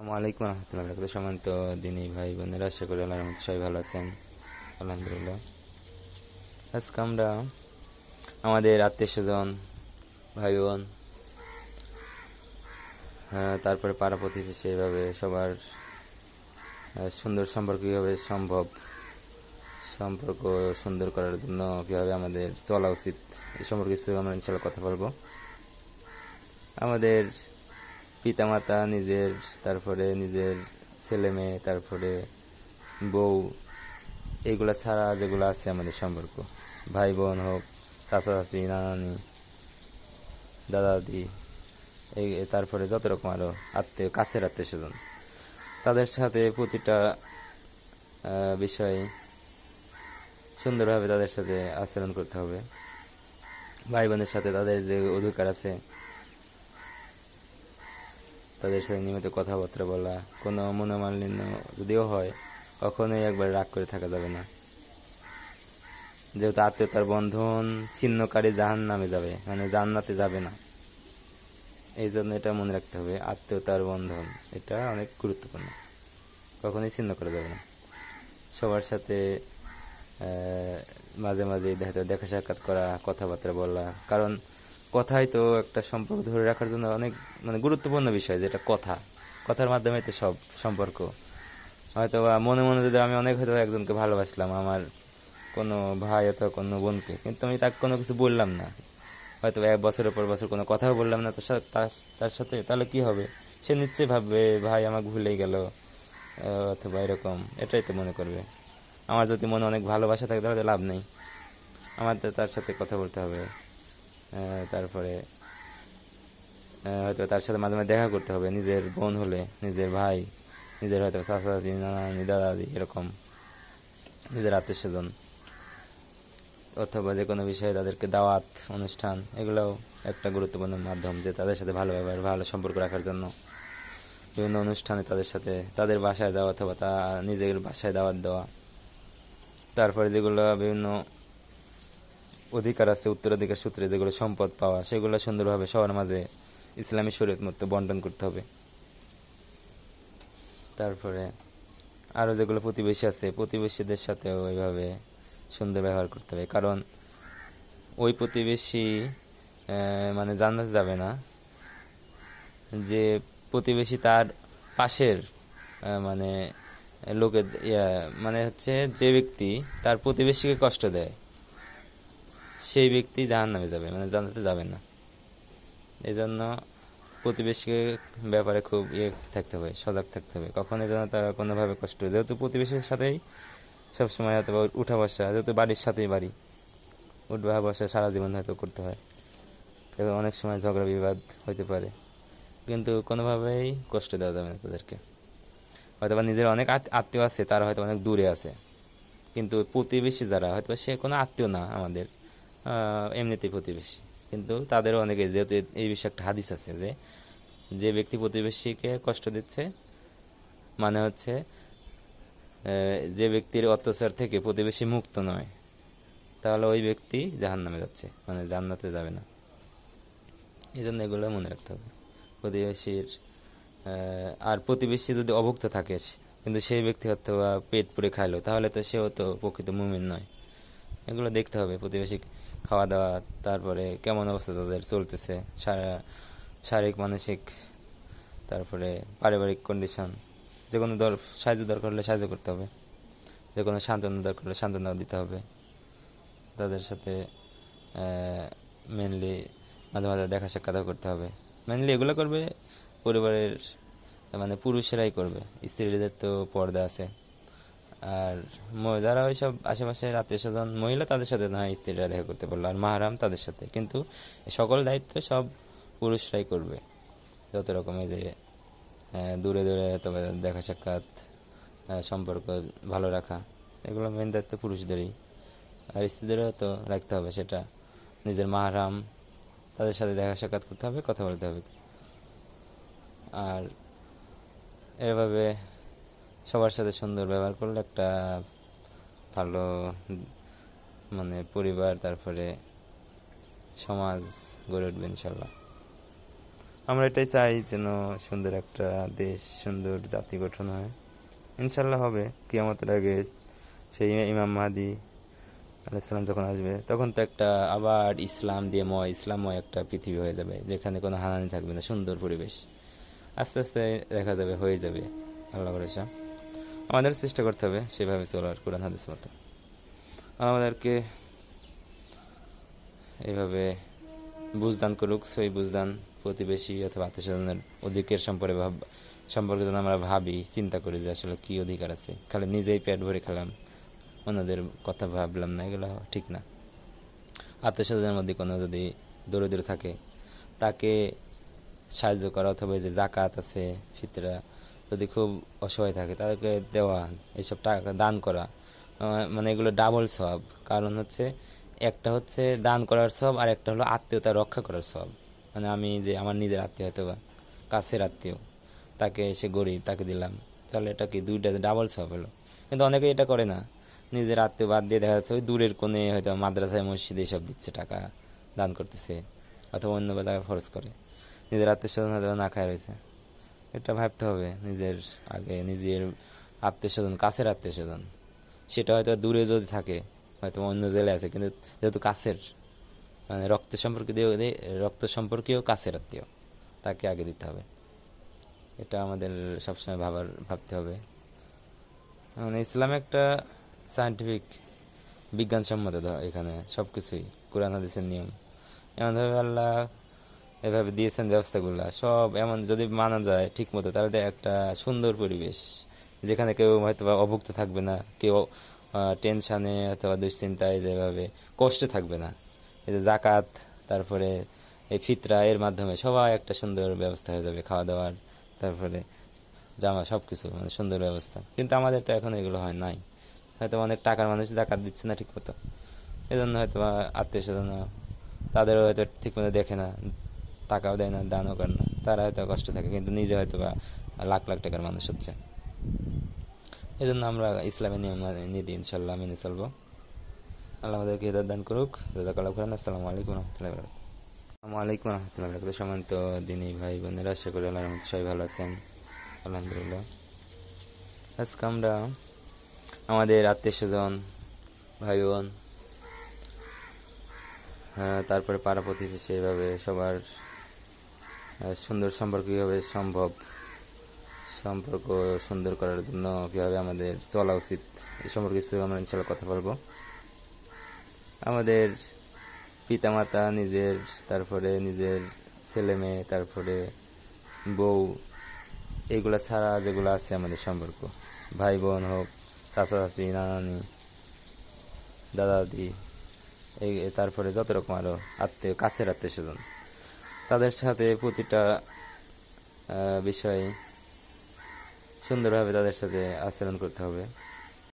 আসসালামু আলাইকুম রহমতুল্লাহ বরকাত সম্মানিত দিনী ভাই বোনেরা আশা করি আল্লাহর মতো সবাই ভালো আছেন। আলহামদুলিল্লাহ। আজকে আমরা আমাদের আত্মীয় স্বজন ভাই বোন হ্যাঁ, তারপরে পাড়া প্রতিবেশী এভাবে সবার সুন্দর সম্পর্ক কীভাবে সম্ভব সম্পর্ক সুন্দর করার জন্য কীভাবে আমাদের চলা উচিত এই সম্পর্কে কিছু আমরা ইনশাল্লাহ কথা বলব। আমাদের পিতামাতা, নিজের, তারপরে নিজের ছেলে মেয়ে, তারপরে বউ, এগুলা ছাড়া যেগুলো আছে আমাদের সম্পর্ক। ভাই বোন হোক, চাচা চাচি, নানানি দাদা দাদি এই তারপরে যত রকম আরও আত্মীয়, কাছের আত্মীয় স্বজন। তাদের সাথে প্রতিটা বিষয় সুন্দরভাবে তাদের সাথে আচরণ করতে হবে। ভাই বোনের সাথে তাদের যে অধিকার আছে তাদের সাথে নিয়মিত কথাবার্তা বলা, কোনো মনোমালিন্য যদিও হয়, কখনোই একবার রাগ করে থাকা যাবে না। যেহেতু আত্মীয়তার বন্ধন ছিন্নকারী জাহান নামে যাবে মানে জান্নাতে যাবে না। এই জন্য এটা মনে রাখতে হবে, আত্মীয়তার বন্ধন, এটা অনেক গুরুত্বপূর্ণ। কখনোই ছিন্ন করা যাবে না। সবার সাথে মাঝে মাঝে দেখা সাক্ষাৎ করা, কথাবার্তা বলা, কারণ কথাই তো একটা সম্পর্ক ধরে রাখার জন্য অনেক মানে গুরুত্বপূর্ণ বিষয় যেটা কথা। কথার মাধ্যমে তো সব সম্পর্ক। হয়তো বা মনে মনে যদি আমি অনেক হয়তো একজনকে ভালোবাসলাম, আমার কোনো ভাই অথবা কোনো বোনকে, কিন্তু আমি তাকে কোনো কিছু বললাম না। হয়তো এক বছরের পর বছর কোনো কথাও বললাম না তার সাথে তাহলে কি হবে? সে নিশ্চয়ই ভাববে, ভাই আমাকে ভুলেই গেল। অথবা এরকম, এটাই তো মনে করবে। আমার যদি মনে অনেক ভালোবাসা থাকে তাহলে লাভ নেই। আমার তার সাথে কথা বলতে হবে। তারপরে হয়তো তার সাথে মাঝে মাঝে দেখা করতে হবে। নিজের বোন হলে, নিজের ভাই, নিজের হয়তো চাচা দাদি নানানি দাদা, দাদি, এরকম। নিজের আত্মীয় স্বজন। অথবা যে কোনো বিষয়ে তাদেরকে দাওয়াত, অনুষ্ঠান, এগুলোও একটা গুরুত্বপূর্ণ মাধ্যম যে তাদের সাথে ভালো ব্যবহার, ভালো সম্পর্ক রাখার জন্য। বিভিন্ন অনুষ্ঠানে তাদের সাথে, তাদের বাসায় যাওয়া অথবা তা নিজের বাসায় দাওয়াত দেওয়া। তারপরে যেগুলো বিভিন্ন অধিকার আছে, উত্তরাধিকার সূত্রে যেগুলো সম্পদ পাওয়া, সেগুলো সুন্দরভাবে সবার মাঝে ইসলামী শরীয়ত মতো বন্টন করতে হবে। তারপরে আরও যেগুলো প্রতিবেশী আছে, প্রতিবেশীদের সাথেও ওইভাবে সুন্দর ব্যবহার করতে হবে। কারণ ওই প্রতিবেশী মানে জানা যাবে না। যে প্রতিবেশী তার পাশের মানে লোকের মানে হচ্ছে যে ব্যক্তি তার প্রতিবেশীকে কষ্ট দেয়। সেই ব্যক্তি জাহান নামে যাবে মানে জান্নাতে যাবে না। এই জন্য প্রতিবেশীকে ব্যাপারে খুব ইয়ে থাকতে হবে, সজাগ থাকতে হবে। কখনো যেন তারা কোনোভাবে কষ্ট যেহেতু প্রতিবেশীর সাথেই সবসময় হয়তো উঠা বসা, যেহেতু বাড়ির সাথেই বাড়ি উঠবা বসা সারা জীবন হয়তো করতে হয়। এবং অনেক সময় ঝগড়া, বিবাদ হইতে পারে। কিন্তু কোনোভাবেই কষ্ট দেওয়া যাবে না তাদেরকে। হয়তো বা নিজের অনেক আত- আত্মীয় আছে, তারা হয়তো অনেক দূরে আছে। কিন্তু প্রতিবেশী যারা, হয়তো সে কোনো আত্মীয় না আমাদের। এমনিতেই প্রতিবেশী। কিন্তু তাদেরও অনেকে, যেহেতু এই বিষয়ে একটা হাদিস আছে যে যে ব্যক্তি প্রতিবেশীকে কষ্ট দিচ্ছে মানে হচ্ছে যে ব্যক্তির অত্যাচার থেকে প্রতিবেশী মুক্ত নয়, তাহলে ওই ব্যক্তি জাহান নামে যাচ্ছে মানে জান্নাতে যাবে না। এই জন্য এগুলো মনে রাখতে হবে। প্রতিবেশীর আর প্রতিবেশী যদি অভুক্ত থাকে কিন্তু সেই ব্যক্তি অথবা পেট পুড়ে খাইলো, তাহলে তো সেও তো প্রকৃত মুমিন নয়। এগুলো দেখতে হবে প্রতিবেশী খাওয়া দাওয়া তারপরে কেমন অবস্থা তাদের চলতেছে? শারীর- শারীরিক, মানসিক, তারপরে পারিবারিক কন্ডিশন যে কোনো দর, সাহায্য দরকার হলে সাহায্য করতে হবে। যে কোনো সান্ত্বনা দরকার হলে সান্ত্বনা দিতে হবে। তাদের সাথে মেনলি মাঝে মাঝে দেখা সাক্ষাৎ করতে হবে। মেনলি এগুলো করবে পরিবারের মানে পুরুষেরাই করবে। স্ত্রীদের তো পর্দা আছে। আর যারা ওই সব আশেপাশের আত্মীয় স্বজন মহিলা, তাদের সাথে না স্ত্রীরা দেখা করতে পারল। আর মাহারাম তাদের সাথে। কিন্তু সকল দায়িত্ব সব পুরুষরাই করবে। যত রকমের যে দূরে দূরে তবে দেখা সাক্ষাৎ সম্পর্ক ভালো রাখা, এগুলো মেন দায়িত্ব পুরুষদেরই। আর স্ত্রীদেরও তো রাখতে হবে সেটা। নিজের মাহারাম তাদের সাথে দেখা সাক্ষাৎ করতে হবে, কথা বলতে হবে। আর এভাবে সবার সাথে সুন্দর ব্যবহার করলে একটা ভালো মানে পরিবার, তারপরে সমাজ গড়ে উঠবে ইনশাল্লাহ আমরা এটাই চাই যেন সুন্দর একটা দেশ, সুন্দর জাতি গঠন হয়। ইনশাল্লাহ হবে, কিয়ামতের আগে সেই ইমাম মাহাদি আলাইসালাম যখন আসবে, তখন তো একটা আবার ইসলাম দিয়ে ময়, ইসলামময় একটা পৃথিবী হয়ে যাবে, যেখানে কোনো হানানি থাকবে না, সুন্দর পরিবেশ। আস্তে আস্তে দেখা যাবে, হয়ে যাবে। আল্লাহ ভরসা। আমাদের চেষ্টা করতে হবে সেভাবে চলার, কোরআন, হাদিস মতো। আর আমাদেরকে এইভাবে বুঝদান করুক, সেই বুঝদান প্রতিবেশী অথবা আত্মীয় স্বজনের অধিকের সম্পর্কে সম্পর্কে যেন আমরা ভাবি, চিন্তা করি যে আসলে কি অধিকার আছে। খালি নিজেই পেট ভরে খেলাম, অন্যদের কথা ভাবলাম না, এগুলো ঠিক না। আত্মীয় স্বজনের মধ্যে কোনো যদি দরিদ্র থাকে, তাকে সাহায্য করা অথবা যে জাকাত আছে, ফিতরা যদি খুব অসহায় থাকে, তাদেরকে দেওয়া এইসব টাকা দান করা মানে এগুলো ডাবল সব। কারণ হচ্ছে, একটা হচ্ছে দান করার সব, আর একটা হলো আত্মীয়তা রক্ষা করার সব। মানে আমি যে আমার নিজের আত্মীয় হয়তো বা, কাছের আত্মীয়, তাকে সে গরিব, তাকে দিলাম। তাহলে এটা কি দুইটা ডাবল সব হলো? কিন্তু অনেকে এটা করে না। নিজের আত্মীয় বাদ দিয়ে দেখা যাচ্ছে ওই দূরের কোণে হয়তো মাদ্রাসায়, মসজিদে সব দিচ্ছে টাকা দান করতেছে, অথবা অন্য টাকা খরচ করে। নিজের আত্মীয় স্বজন হয়তো না খায় রয়েছে। এটা ভাবতে হবে, নিজের আগে, নিজের আত্মীয় স্বজন কাছের আত্মীয় স্বজন সেটা হয়তো দূরে যদি থাকে, হয়তো অন্য জেলায় আছে, কিন্তু যেহেতু কাছের মানে রক্ত সম্পর্কে দিয়ে রক্ত সম্পর্কেও কাছের আত্মীয়, তাকে আগে দিতে হবে। এটা আমাদের সবসময় ভাবার, ভাবতে হবে। মানে ইসলাম একটা সায়েন্টিফিক বিজ্ঞানসম্মত এখানে সব কিছুই কোরআন, হাদিসের নিয়ম। এমনভাবে আল্লাহ এভাবে দিয়েছেন ব্যবস্থাগুলো সব এমন যদি মানা যায় ঠিক মতো তাহলে একটা সুন্দর পরিবেশ, যেখানে কেউ হয়তো অভুক্ত থাকবে না, কেউ টেনশনে অথবা দুশ্চিন্তায় যেভাবে কষ্টে থাকবে না। এই যে জাকাত তারপরে এই ফিতরা, এর মাধ্যমে সবাই একটা সুন্দর ব্যবস্থা হয়ে যাবে খাওয়া দাওয়ার তারপরে জামা সব কিছু মানে সুন্দর ব্যবস্থা। কিন্তু আমাদের তো এখন এগুলো হয় নাই। হয়তো অনেক টাকার মানুষ জাকাত দিচ্ছে না ঠিক মতো এই জন্য হয়তো আত্মীয় স্বজন তাদেরও হয়তো ঠিক মতো দেখে না। টাকাও দেয় না দানও করে না। তারা হয়তো কষ্ট থাকে কিন্তু নিজে হয়তো বা লাখ লাখ টাকার মানুষ হচ্ছে। এই জন্য আমরা ইসলামী নিয়ম নীতি ইনশাল্লাহ মেনে চলবো। আল্লাহ আমাদেরকে হৃদয় দান করুক। জাজাকাল্লাহ করেন আসসালামু আলাইকুম রহমতুল্লাহ আসসালামু আলাইকুম রহমতুল্লাহ বরকাত সম্মানিত দিনী ভাই বোনেরা আশা করি আল্লাহ রহমত সবাই ভালো আছেন। আলহামদুলিল্লাহ। আজকে আমরা আমাদের আত্মীয় স্বজন ভাই বোন হ্যাঁ, তারপরে পাড়া প্রতিবেশী এভাবে সবার সুন্দর সম্পর্ক কীভাবে সম্ভব? সম্পর্ক সুন্দর করার জন্য কীভাবে আমাদের চলা উচিত? এই সম্পর্কে কিছু আমরা ইনশাল্লাহ কথা বলব। আমাদের পিতামাতা, নিজের, তারপরে নিজের ছেলে মেয়ে তারপরে বউ এইগুলা ছাড়া যেগুলো আছে আমাদের সম্পর্ক। ভাই বোন হোক চাচা চাচি নানানি দাদা দাদি এই, তারপরে যত রকম আরও আত্মীয়, কাছের আত্মীয় স্বজন তাদের সাথে প্রতিটা বিষয়ে সুন্দরভাবে তাদের সাথে আচরণ করতে হবে।